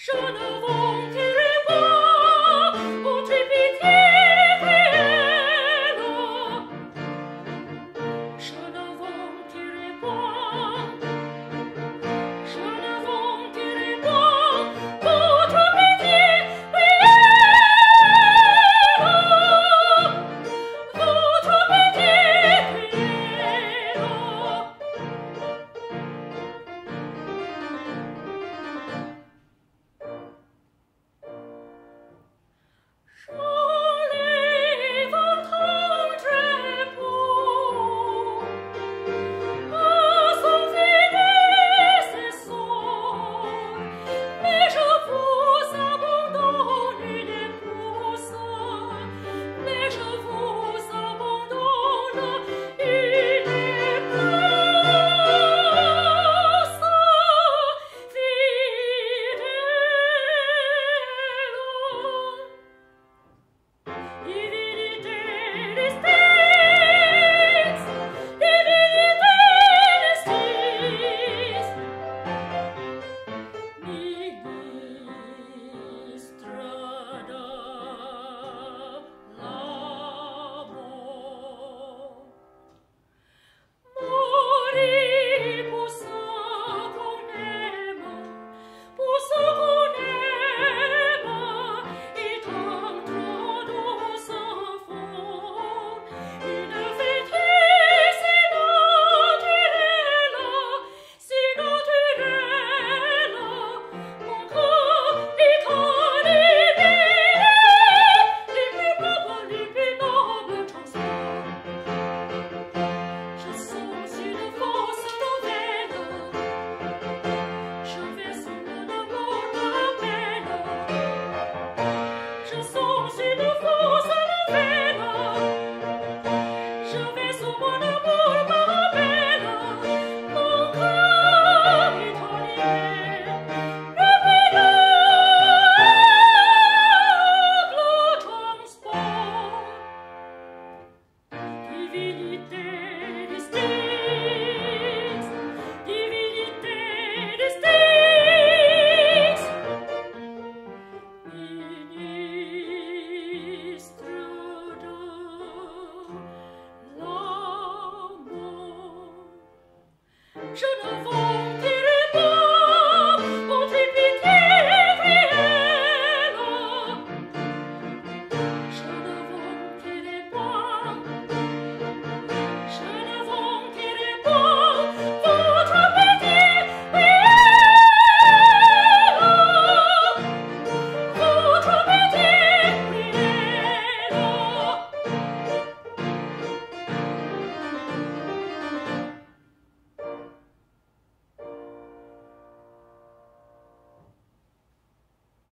Je ne vois Eu Jesus, 什么风。